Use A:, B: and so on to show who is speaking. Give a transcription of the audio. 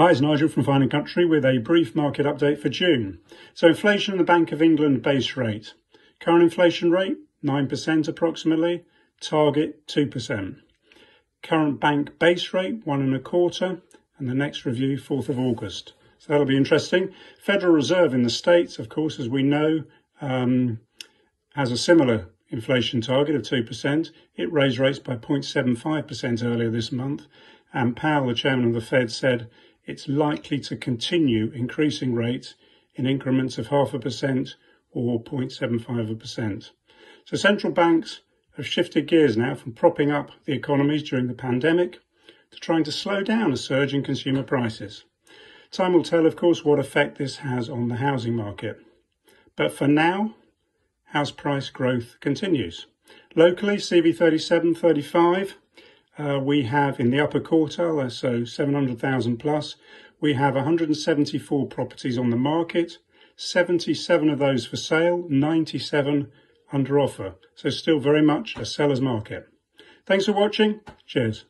A: Hi, it's Nigel from Fine & Country with a brief market update for June. So inflation in the Bank of England base rate. Current inflation rate, 9% approximately. Target, 2%. Current bank base rate, one and a quarter. And the next review, 4th of August. So that'll be interesting. Federal Reserve in the States, of course, as we know, um, has a similar inflation target of 2%. It raised rates by 0.75% earlier this month. And Powell, the chairman of the Fed, said it's likely to continue increasing rates in increments of half a percent or 0.75 a percent. So central banks have shifted gears now from propping up the economies during the pandemic to trying to slow down a surge in consumer prices. Time will tell, of course, what effect this has on the housing market. But for now, house price growth continues. Locally, CV37, 35, uh, we have in the upper quartile, uh, so 700,000 plus, we have 174 properties on the market, 77 of those for sale, 97 under offer. So still very much a seller's market. Thanks for watching. Cheers.